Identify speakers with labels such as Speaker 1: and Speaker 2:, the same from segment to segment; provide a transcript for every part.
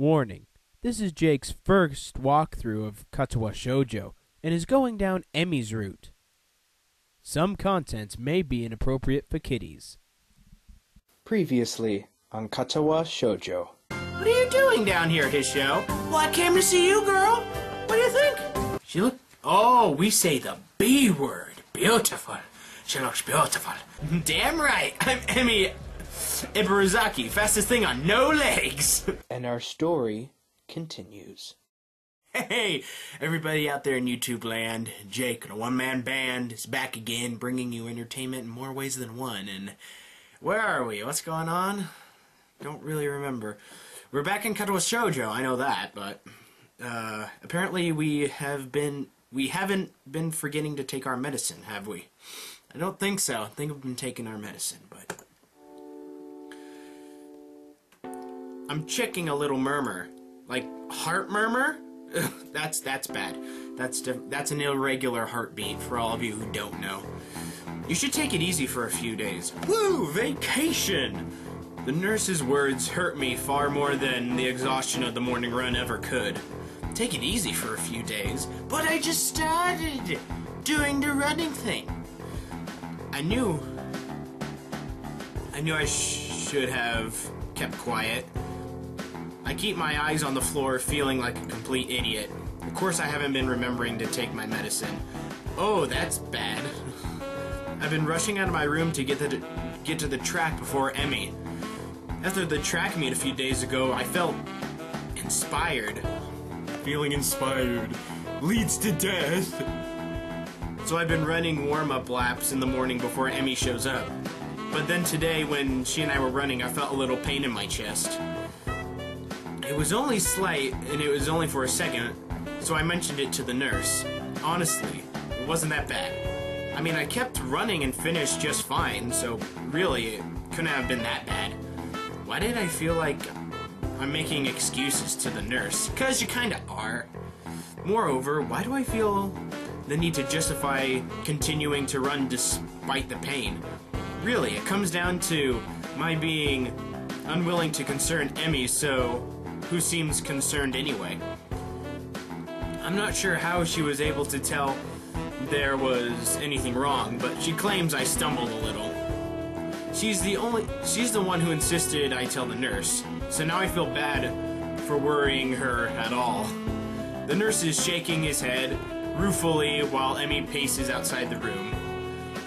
Speaker 1: Warning this is Jake's first walkthrough of Katawa Shoujo and is going down Emi's route. Some contents may be inappropriate for kiddies.
Speaker 2: Previously on Katawa Shoujo.
Speaker 3: What are you doing down here, Hisao? Well, I came to see you, girl. What do you think? She look. Oh, we say the B word. Beautiful. She looks beautiful. Damn right. I'm Emi Ibarazaki, fastest thing on no legs.
Speaker 2: And our story continues.
Speaker 3: Hey, everybody out there in YouTube land, Jake, the one man band, is back again, bringing you entertainment in more ways than one. And where are we? What's going on? Don't really remember. We're back in Katawa Shoujo, I know that, but uh, apparently we have been we haven't been forgetting to take our medicine, have we? I don't think so. I think we've been taking our medicine, but I'm checking a little murmur, like heart murmur. that's that's bad. That's that's an irregular heartbeat for all of you who don't know. You should take it easy for a few days. Woo, vacation! The nurse's words hurt me far more than the exhaustion of the morning run ever could. Take it easy for a few days, but I just started doing the running thing. I knew. I knew I sh should have kept quiet. I keep my eyes on the floor, feeling like a complete idiot. Of course, I haven't been remembering to take my medicine. Oh, that's bad. I've been rushing out of my room to get to get to the track before Emi. After the track meet a few days ago, I felt inspired. Feeling inspired leads to death. So I've been running warm-up laps in the morning before Emi shows up. But then today, when she and I were running, I felt a little pain in my chest. It was only slight, and it was only for a second, so I mentioned it to the nurse. Honestly, it wasn't that bad. I mean, I kept running and finished just fine, so really, it couldn't have been that bad. Why did I feel like I'm making excuses to the nurse? Because you kinda are. Moreover, why do I feel the need to justify continuing to run despite the pain? Really, it comes down to my being unwilling to concern Emi, so who seems concerned anyway. I'm not sure how she was able to tell there was anything wrong, but she claims I stumbled a little. She's the only she's the one who insisted I tell the nurse. So now I feel bad for worrying her at all. The nurse is shaking his head ruefully while Emi paces outside the room.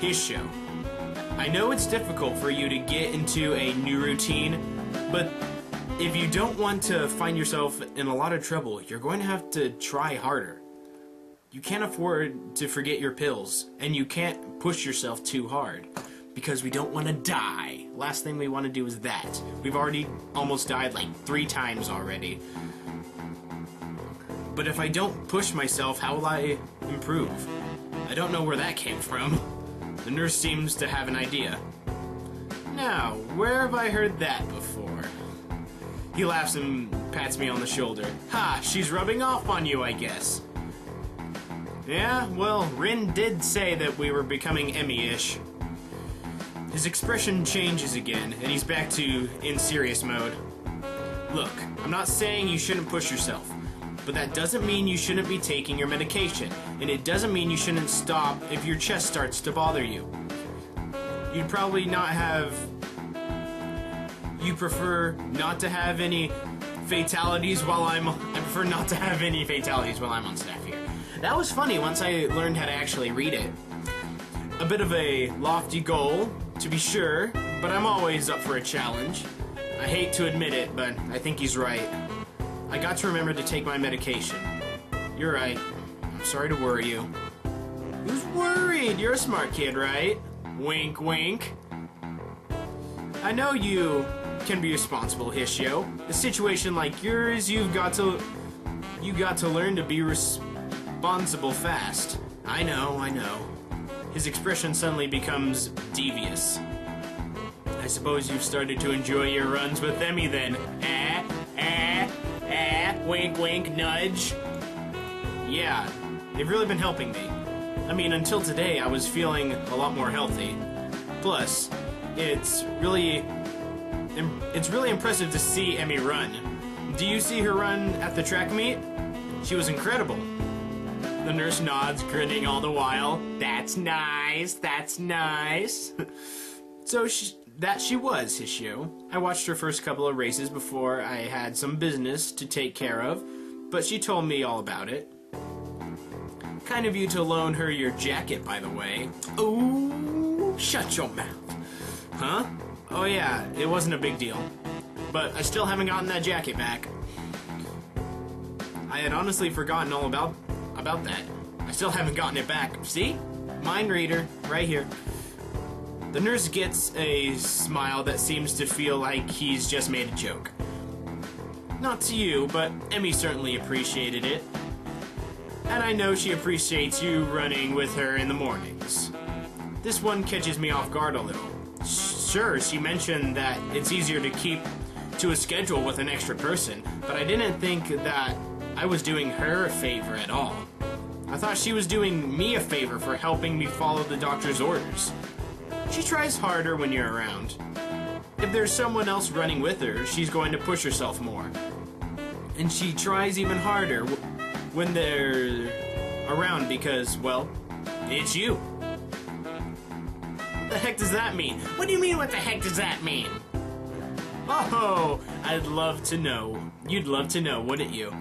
Speaker 3: Hisao. I know it's difficult for you to get into a new routine, but if you don't want to find yourself in a lot of trouble, you're going to have to try harder. You can't afford to forget your pills, and you can't push yourself too hard because we don't want to die. Last thing we want to do is that. We've already almost died like three times already. But if I don't push myself, how will I improve? I don't know where that came from. The nurse seems to have an idea. Now, where have I heard that before? He laughs and pats me on the shoulder. Ha, she's rubbing off on you, I guess. Yeah, well, Rin did say that we were becoming Emi-ish. His expression changes again, and he's back to in serious mode. Look, I'm not saying you shouldn't push yourself, but that doesn't mean you shouldn't be taking your medication, and it doesn't mean you shouldn't stop if your chest starts to bother you. You'd probably not have you prefer not to have any fatalities while I'm I prefer not to have any fatalities while I'm on staff here. That was funny once I learned how to actually read it. A bit of a lofty goal, to be sure, but I'm always up for a challenge. I hate to admit it, but I think he's right. I got to remember to take my medication. You're right. I'm sorry to worry you. Who's worried? You're a smart kid, right? Wink, wink. I know you can be responsible, Hisao. A situation like yours, you've got to... You got to learn to be responsible fast. I know, I know. His expression suddenly becomes devious. I suppose you've started to enjoy your runs with Emi then. Eh? Eh? Eh? Wink, wink, nudge. Yeah, they've really been helping me. I mean, until today, I was feeling a lot more healthy. Plus, it's really it's really impressive to see Emi run. Do you see her run at the track meet? She was incredible. The nurse nods, grinning all the while. That's nice, that's nice. so she, that she was, Hisao. I watched her first couple of races before I had some business to take care of, but she told me all about it. Kind of you to loan her your jacket, by the way. Oh, shut your mouth. Huh? Oh yeah, it wasn't a big deal. But I still haven't gotten that jacket back. I had honestly forgotten all about about that. I still haven't gotten it back. See? Mind reader, right here. The nurse gets a smile that seems to feel like he's just made a joke. Not to you, but Emi certainly appreciated it. And I know she appreciates you running with her in the mornings. This one catches me off guard a little. Sure, she mentioned that it's easier to keep to a schedule with an extra person, but I didn't think that I was doing her a favor at all. I thought she was doing me a favor for helping me follow the doctor's orders. She tries harder when you're around. If there's someone else running with her, she's going to push herself more. And she tries even harder when they're around because, well, it's you. What the heck does that mean? What do you mean, what the heck does that mean? Oh, I'd love to know. You'd love to know, wouldn't you?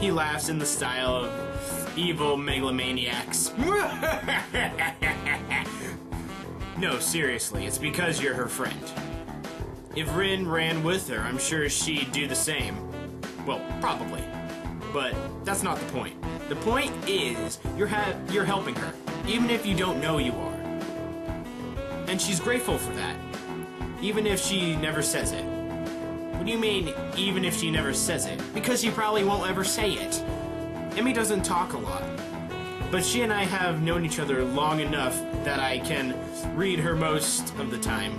Speaker 3: He laughs in the style of evil megalomaniacs. no, seriously, it's because you're her friend. If Rin ran with her, I'm sure she'd do the same. Well, probably. But that's not the point. The point is, you're you're helping her, even if you don't know you are. And she's grateful for that, even if she never says it. What do you mean, even if she never says it? Because she probably won't ever say it. Emi doesn't talk a lot, but she and I have known each other long enough that I can read her most of the time.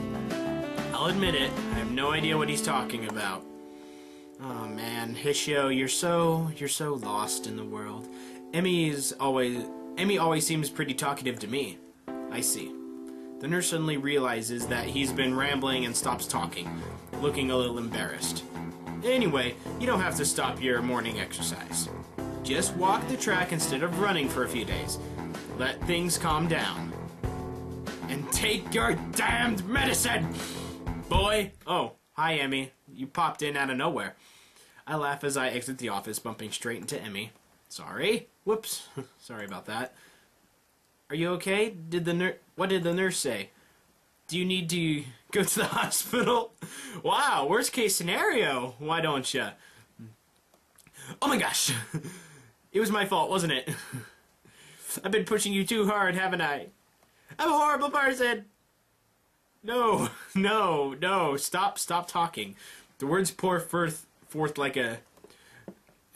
Speaker 3: I'll admit it, I have no idea what he's talking about. Oh man, Hisao, you're so you're so lost in the world. Emi's always Emi always seems pretty talkative to me. I see. The nurse suddenly realizes that he's been rambling and stops talking, looking a little embarrassed. Anyway, you don't have to stop your morning exercise. Just walk the track instead of running for a few days. Let things calm down. And take your damned medicine! Boy! Oh, hi, Emi. You popped in out of nowhere. I laugh as I exit the office, bumping straight into Emi. Sorry. Whoops. Sorry about that. Are you okay? Did the nurse? What did the nurse say? Do you need to go to the hospital? Wow, worst case scenario. Why don't you? Oh my gosh. It was my fault, wasn't it? I've been pushing you too hard, haven't I? I'm a horrible person. No, no, no. Stop, stop talking. The words pour forth, forth like a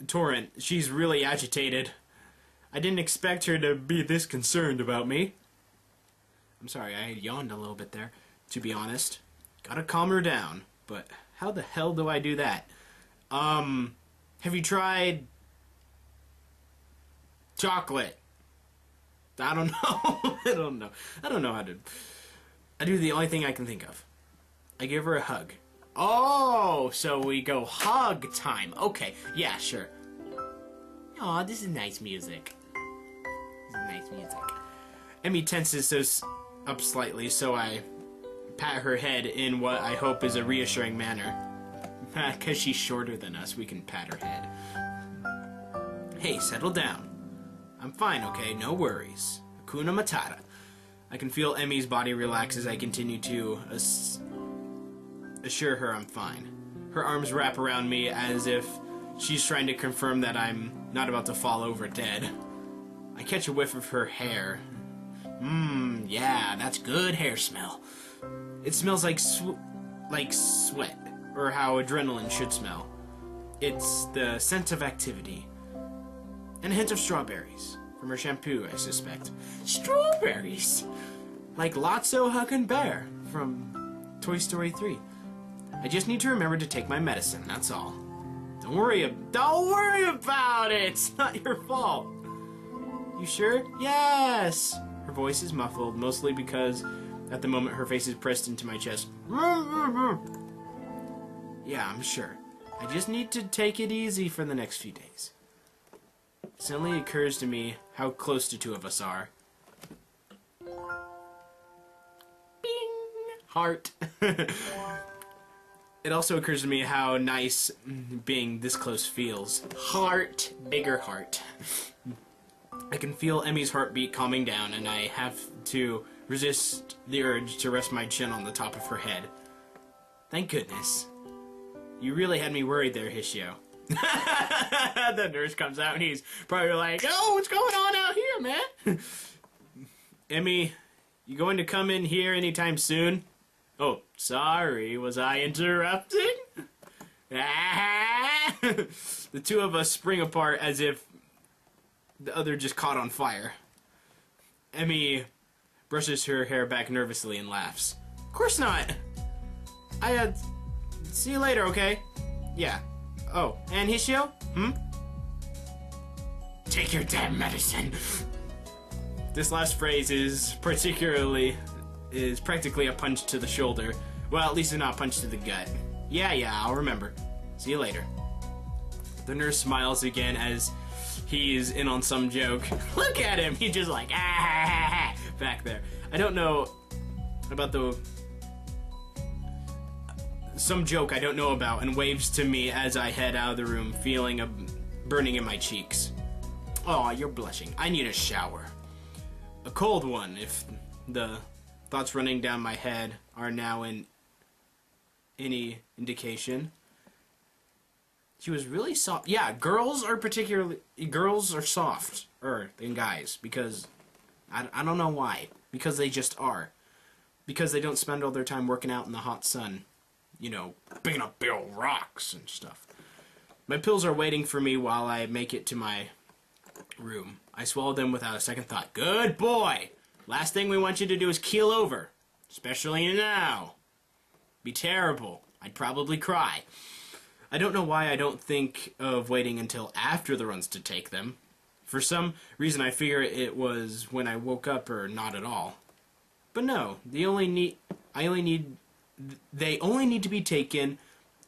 Speaker 3: torrent. She's really agitated. I didn't expect her to be this concerned about me. I'm sorry, I yawned a little bit there, to be honest. Gotta calm her down. But how the hell do I do that? Um, have you tried chocolate? I don't know. I don't know. I don't know how to. I do the only thing I can think of. I give her a hug. Oh, so we go hug time. Okay, yeah, sure. Aw, this is nice music. Nice music. Emi tenses up slightly, so I pat her head in what I hope is a reassuring manner. Because she's shorter than us, we can pat her head. Hey, settle down. I'm fine, okay? No worries. Hakuna Matata. I can feel Emi's body relax as I continue to ass- assure her I'm fine. Her arms wrap around me as if she's trying to confirm that I'm not about to fall over dead. I catch a whiff of her hair. Mmm, yeah, that's good hair smell. It smells like sw- like sweat, or how adrenaline should smell. It's the scent of activity. And a hint of strawberries. From her shampoo, I suspect. Strawberries! Like Lotso Huggin' Bear from Toy Story 3. I just need to remember to take my medicine, that's all. Don't worry Don't worry about it! It's not your fault. You sure? Yes! Her voice is muffled, mostly because at the moment her face is pressed into my chest. Yeah, I'm sure. I just need to take it easy for the next few days. Suddenly occurs to me how close the two of us are. Bing! Heart. it also occurs to me how nice being this close feels. Heart. Bigger heart. I can feel Emi's heartbeat calming down, and I have to resist the urge to rest my chin on the top of her head. Thank goodness. You really had me worried there, Hisao. the nurse comes out and he's probably like, Oh, what's going on out here, man? Emi, you going to come in here anytime soon? Oh, sorry, was I interrupting? the two of us spring apart as if the other just caught on fire. Emi brushes her hair back nervously and laughs. Of course not. I, uh, see you later, okay? Yeah. Oh, and Hisao? Hmm? Take your damn medicine. This last phrase is particularly, is practically a punch to the shoulder. Well, at least it's not a punch to the gut. Yeah, yeah, I'll remember. See you later. The nurse smiles again as he's in on some joke. Look at him! He's just like, ah, back there. I don't know about the some joke I don't know about and waves to me as I head out of the room, feeling a burning in my cheeks. Oh, you're blushing. I need a shower. A cold one, if the thoughts running down my head are now in any indication. She was really soft. Yeah, girls are particularly girls are softer than guys because I, I don't know why. Because they just are. Because they don't spend all their time working out in the hot sun you know, picking up big old rocks and stuff. My pills are waiting for me while I make it to my room. I swallow them without a second thought. Good boy! Last thing we want you to do is keel over. Especially now. Be terrible. I'd probably cry. I don't know why I don't think of waiting until after the runs to take them. For some reason I figure it was when I woke up or not at all. But no, the only need I only need they only need to be taken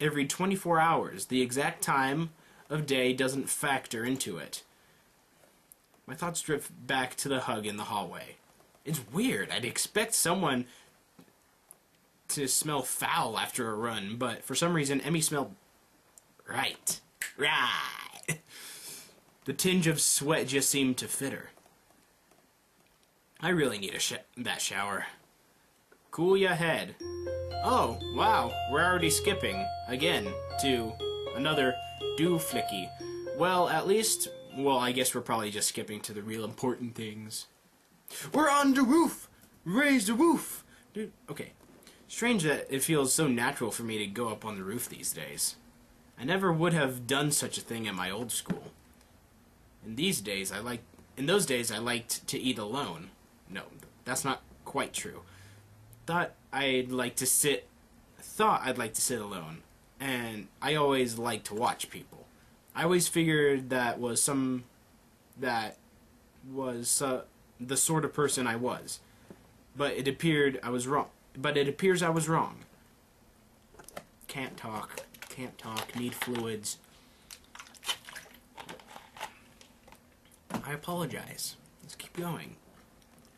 Speaker 3: every 24 hours. The exact time of day doesn't factor into it. My thoughts drift back to the hug in the hallway. It's weird. I'd expect someone to smell foul after a run, but for some reason, Emi smelled right. Right. The tinge of sweat just seemed to fit her. I really need a sh that shower. Cool your head. Oh, wow, we're already skipping, again, to another do flicky. Well, at least, well, I guess we're probably just skipping to the real important things. We're on the roof! Raise the roof! Dude, okay. Strange that it feels so natural for me to go up on the roof these days. I never would have done such a thing at my old school. In these days, I like, in those days, I liked to eat alone. No, that's not quite true thought I'd like to sit thought I'd like to sit alone and I always liked to watch people. I always figured that was some that was uh, the sort of person I was. But it appeared I was wrong. But it appears I was wrong. Can't talk. Can't talk. Need fluids. I apologize. Let's keep going.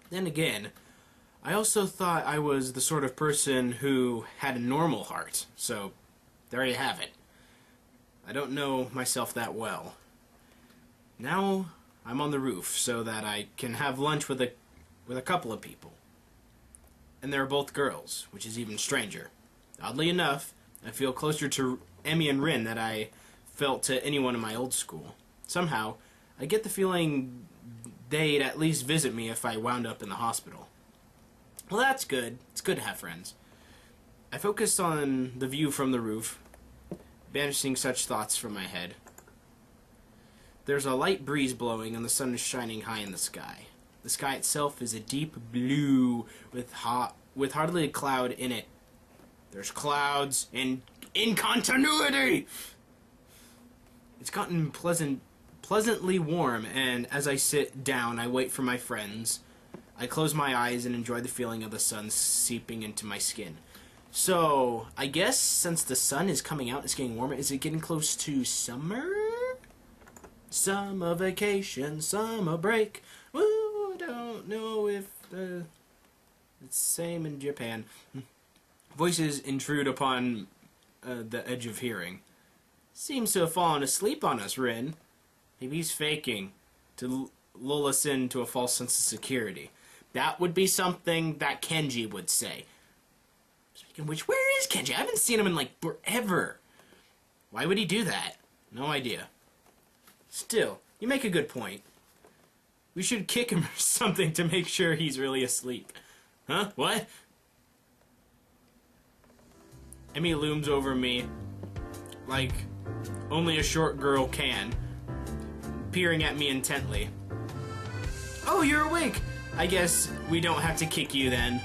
Speaker 3: Then again, I also thought I was the sort of person who had a normal heart, so there you have it. I don't know myself that well. Now I'm on the roof so that I can have lunch with a with a couple of people. And they're both girls, which is even stranger. Oddly enough, I feel closer to Emi and Rin that I felt to anyone in my old school. Somehow, I get the feeling they'd at least visit me if I wound up in the hospital. Well, that's good. It's good to have friends. I focused on the view from the roof, banishing such thoughts from my head. There's a light breeze blowing and the sun is shining high in the sky. The sky itself is a deep blue with hot with hardly a cloud in it. There's clouds and in continuity. It's gotten pleasant pleasantly warm and as I sit down I wait for my friends I close my eyes and enjoy the feeling of the sun seeping into my skin. So, I guess since the sun is coming out, it's getting warmer. Is it getting close to summer? Summer vacation, summer break. Woo, don't know if the... it's same in Japan. Hmm. Voices intrude upon uh, the edge of hearing. Seems to have fallen asleep on us, Rin. Maybe he's faking to lull us into a false sense of security. That would be something that Kenji would say. Speaking which, where is Kenji? I haven't seen him in like forever. Why would he do that? No idea. Still, you make a good point. We should kick him or something to make sure he's really asleep. Huh? What? Emi looms over me like only a short girl can, peering at me intently. Oh, you're awake! I guess we don't have to kick you then.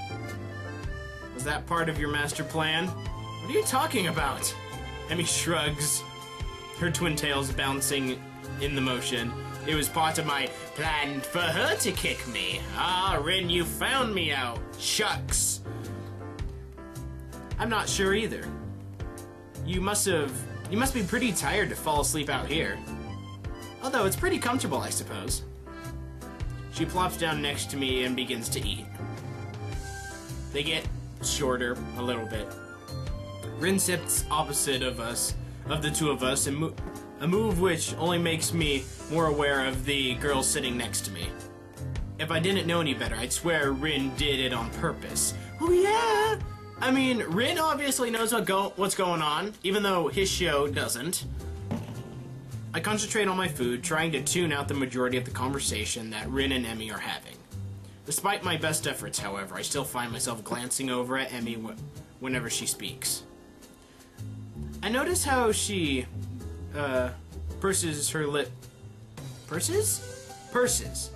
Speaker 3: Was that part of your master plan? What are you talking about? Emi shrugs, her twin tails bouncing in the motion. It was part of my plan for her to kick me. Ah, Rin, you found me out. Shucks. I'm not sure either. You must have. You must be pretty tired to fall asleep out here. Although it's pretty comfortable, I suppose. She plops down next to me and begins to eat. They get shorter a little bit. Rin sits opposite of us, of the two of us, and mo- a move which only makes me more aware of the girl sitting next to me. If I didn't know any better, I'd swear Rin did it on purpose. Oh yeah! I mean, Rin obviously knows what go- what's going on, even though Hisao doesn't. I concentrate on my food, trying to tune out the majority of the conversation that Rin and Emi are having. Despite my best efforts, however, I still find myself glancing over at Emi wh- whenever she speaks. I notice how she uh, purses her lip. Purses? Purses.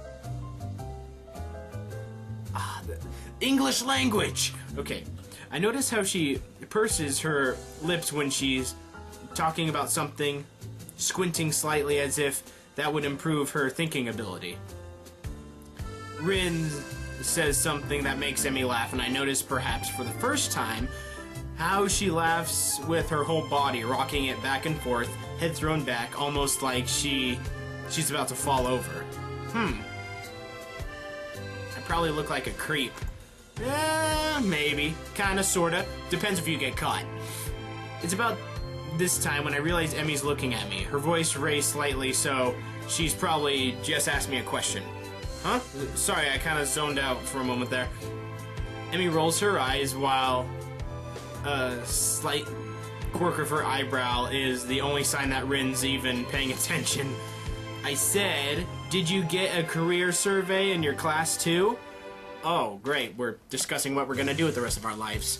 Speaker 3: Ah, the English language! Okay. I notice how she purses her lips when she's talking about something, squinting slightly as if that would improve her thinking ability. Rin says something that makes Emi laugh, and I notice perhaps for the first time how she laughs with her whole body, rocking it back and forth, head thrown back, almost like she she's about to fall over. Hmm. I probably look like a creep. Eh, maybe. Kinda, sorta. Depends if you get caught. It's about this time when I realize Emi's looking at me. Her voice raised slightly, so she's probably just asked me a question. Huh? Sorry, I kinda zoned out for a moment there. Emi rolls her eyes while a slight quirk of her eyebrow is the only sign that Rin's even paying attention. I said, Did you get a career survey in your class too? Oh, great. We're discussing what we're gonna do with the rest of our lives.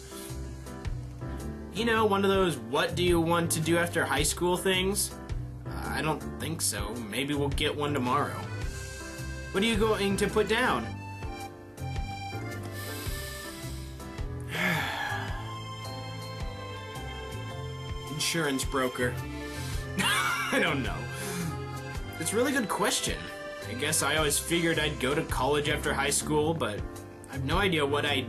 Speaker 3: You know, one of those what do you want to do after high school things? Uh, I don't think so. Maybe we'll get one tomorrow. What are you going to put down? Insurance broker. I don't know. It's a really good question. I guess I always figured I'd go to college after high school, but I have no idea what I'd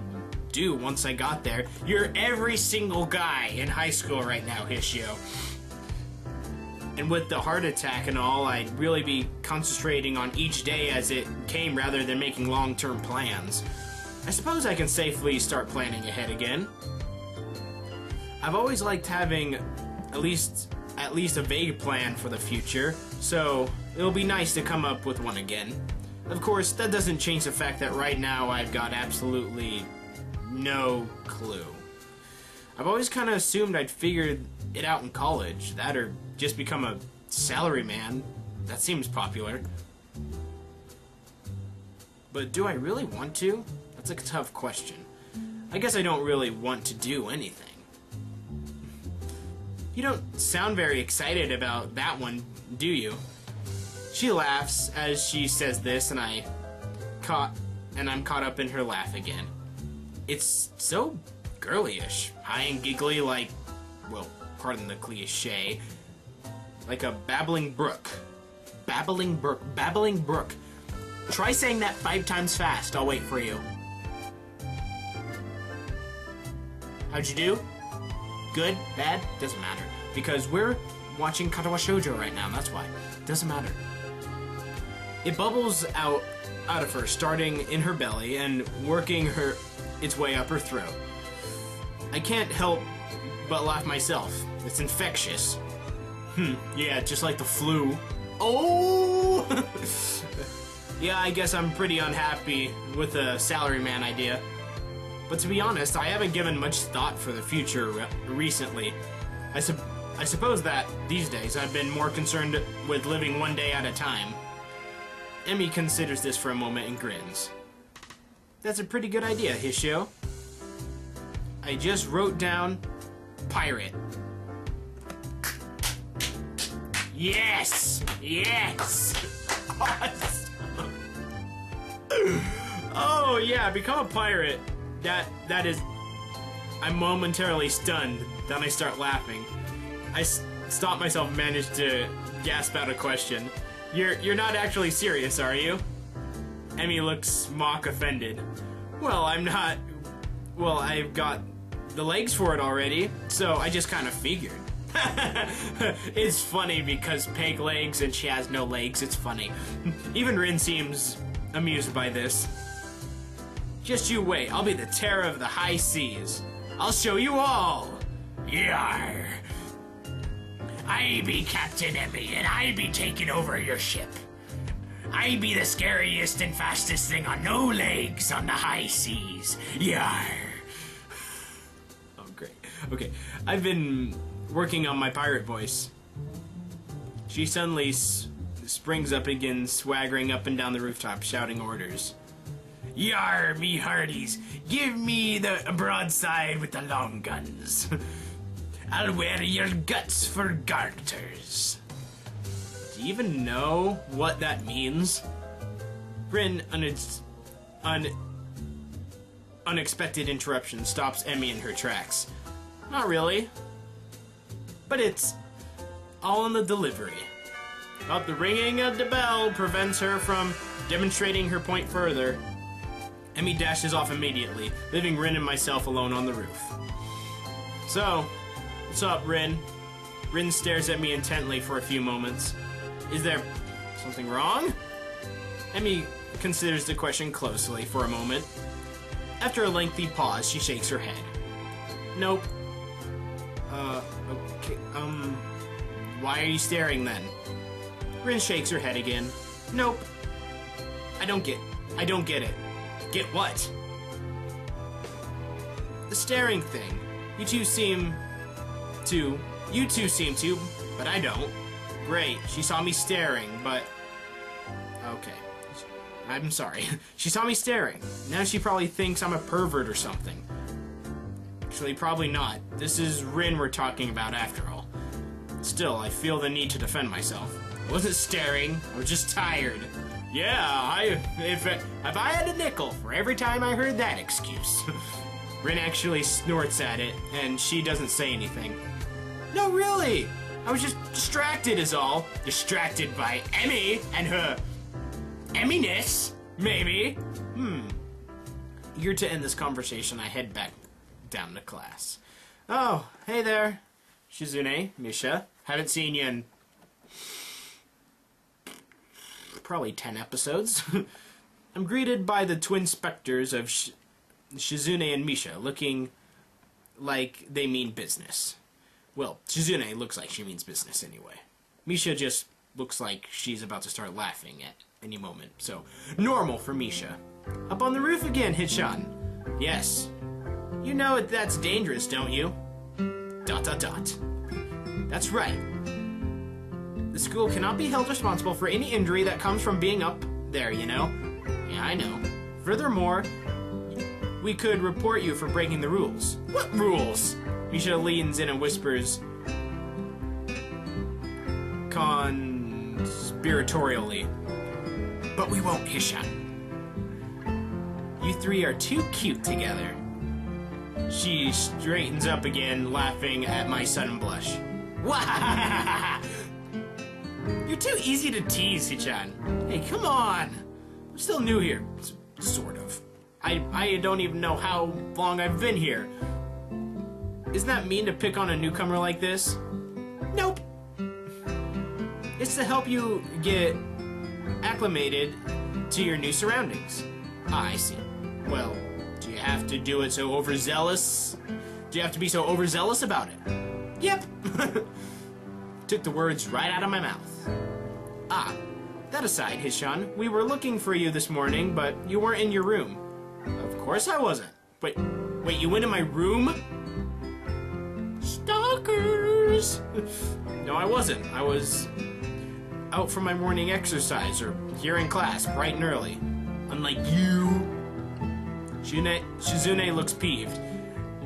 Speaker 3: do once I got there. You're every single guy in high school right now, Hisao. And with the heart attack and all, I'd really be concentrating on each day as it came rather than making long term plans. I suppose I can safely start planning ahead again. I've always liked having at least at least a vague plan for the future, so it'll be nice to come up with one again. Of course, that doesn't change the fact that right now I've got absolutely no clue. I've always kind of assumed I'd figure it out in college, that or just become a salary man. That seems popular. But do I really want to? That's a tough question. I guess I don't really want to do anything. You don't sound very excited about that one, do you? She laughs as she says this, and I caught and I'm caught up in her laugh again. It's so girlyish, high and giggly like well, pardon the cliche, like a babbling brook. Babbling brook, babbling brook. Try saying that five times fast. I'll wait for you. How'd you do? Good? Bad? Doesn't matter. Because we're watching Katawa Shoujo right now, that's why. Doesn't matter. It bubbles out out of her, starting in her belly and working her its way up her throat. I can't help but laugh myself. It's infectious. Hmm, yeah, just like the flu. Oh! yeah, I guess I'm pretty unhappy with the salaryman idea. But to be honest, I haven't given much thought for the future re- recently. I, sup- I suppose that these days I've been more concerned with living one day at a time. Emi considers this for a moment and grins. That's a pretty good idea, Hisao. I just wrote down pirate. Yes! Yes! Oh yeah, become a pirate. That that is I'm momentarily stunned. Then I start laughing. I stop myself manage to gasp out a question. You're you're not actually serious, are you? Emi looks mock offended. Well, I'm not. Well, I've got the legs for it already, so I just kind of figured. it's funny because peg legs and she has no legs. It's funny. Even Rin seems amused by this. Just you wait. I'll be the terror of the high seas. I'll show you all. Yar. I be Captain Emi, and I be taking over your ship. I be the scariest and fastest thing on no legs on the high seas. Yar. Oh, great. Okay, I've been working on my pirate voice. She suddenly springs up again, swaggering up and down the rooftop, shouting orders. Yar, me hearties, give me the broadside with the long guns. I'll wear your guts for garters. Do you even know what that means? Rin, un- un- unexpected interruption stops Emi in her tracks. Not really. But it's all in the delivery. But the ringing of the bell prevents her from demonstrating her point further. Emi dashes off immediately, leaving Rin and myself alone on the roof. So, what's up, Rin? Rin stares at me intently for a few moments. Is there something wrong? Emi considers the question closely for a moment. After a lengthy pause, she shakes her head. Nope. Uh, okay, um, why are you staring then? Rin shakes her head again. Nope. I don't get, I don't get it. Get what? The staring thing. You two seem to, you two seem to, but I don't. Great, she saw me staring, but, okay. I'm sorry. she saw me staring. Now she probably thinks I'm a pervert or something. Actually, probably not. This is Rin we're talking about after all. Still, I feel the need to defend myself. I wasn't staring, I was just tired. Yeah, I if if I had a nickel for every time I heard that excuse. Rin actually snorts at it, and she doesn't say anything. No, really! I was just distracted is all. Distracted by Emi and her Emminess, maybe. Hmm. Eager to end this conversation, I head back down to class. Oh, hey there. Shizune, Misha. Haven't seen you in probably 10 episodes. I'm greeted by the twin specters of Sh- Shizune and Misha, looking like they mean business. Well, Shizune looks like she means business anyway. Misha just looks like she's about to start laughing at any moment, so normal for Misha. Up on the roof again, Hicchan. Yes. You know that's dangerous, don't you? Dot dot dot. That's right. The school cannot be held responsible for any injury that comes from being up there, you know? Yeah, I know. Furthermore, we could report you for breaking the rules. What rules? Misha leans in and whispers conspiratorially. But we won't, Hicchan. You three are too cute together. She straightens up again, laughing at my sudden blush. You're too easy to tease, Hicchan. Hey, come on. I'm still new here. S- sort of. I, I don't even know how long I've been here. Isn't that mean to pick on a newcomer like this? Nope. It's to help you get acclimated to your new surroundings. Ah, I see. Well, do you have to do it so overzealous? Do you have to be so overzealous about it? Yep. Took the words right out of my mouth. Ah, that aside, Hicchan, we were looking for you this morning, but you weren't in your room. Of course I wasn't. Wait, wait, you went in my room? Stalkers! no, I wasn't. I was out for my morning exercise or here in class bright and early. Unlike you. Shune, Shizune looks peeved.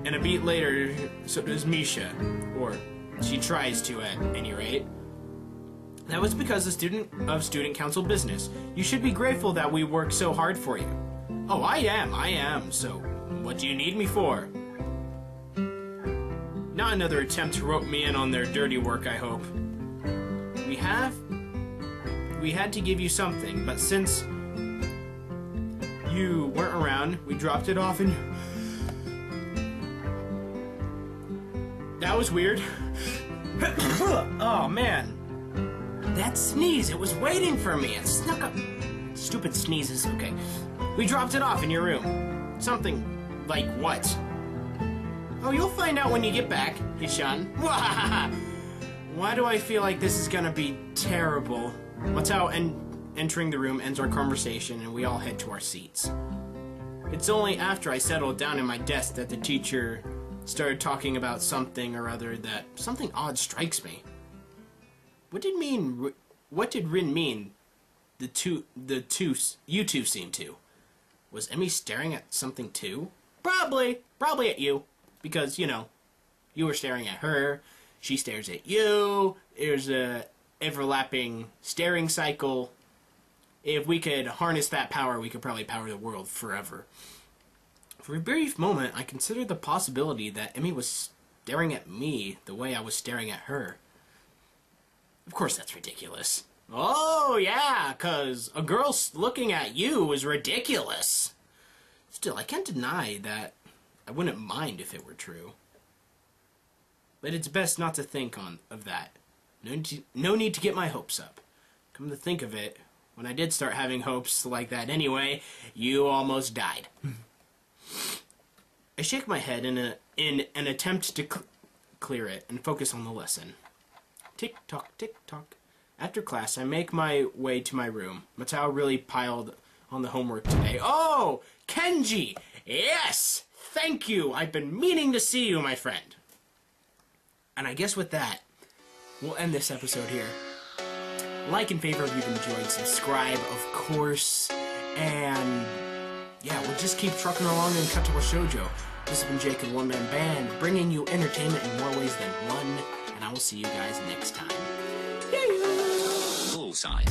Speaker 3: And a beat later, so does Misha. Or she tries to at any rate. That was because the student of student council business. You should be grateful that we work so hard for you. Oh, I am, I am. So, what do you need me for? Not another attempt to rope me in on their dirty work, I hope. We have. We had to give you something, but since you weren't around, we dropped it off and. That was weird. oh man. That sneeze, it was waiting for me. It snuck up. Stupid sneezes. Okay. We dropped it off in your room. Something like what? Oh, you'll find out when you get back, Hicchan. Why do I feel like this is gonna be terrible? What's out and entering the room ends our conversation and we all head to our seats. It's only after I settled down in my desk that the teacher started talking about something or other that something odd strikes me. What did mean? What did Rin mean? The two, the two, you two seem to. Was Emi staring at something too? Probably, probably at you, because you know, you were staring at her. She stares at you. There's a overlapping staring cycle. If we could harness that power, we could probably power the world forever. For a brief moment, I considered the possibility that Emi was staring at me the way I was staring at her. Of course, that's ridiculous. Oh, yeah, because a girl looking at you is ridiculous. Still, I can't deny that I wouldn't mind if it were true. But it's best not to think on of that. No need to, no need to get my hopes up. Come to think of it, when I did start having hopes like that anyway, you almost died. I shake my head in a in an attempt to cl clear it and focus on the lesson. Tick tock, tick tock. After class, I make my way to my room. Matao really piled on the homework today. Oh, Kenji! Yes! Thank you! I've been meaning to see you, my friend. And I guess with that, we'll end this episode here. Like and favor if you've enjoyed. Subscribe, of course. And yeah, we'll just keep trucking along in Katawa Shoujo. This has been Jake and One Man Band, bringing you entertainment in more ways than one. And I will see you guys next time.
Speaker 4: Bullseye.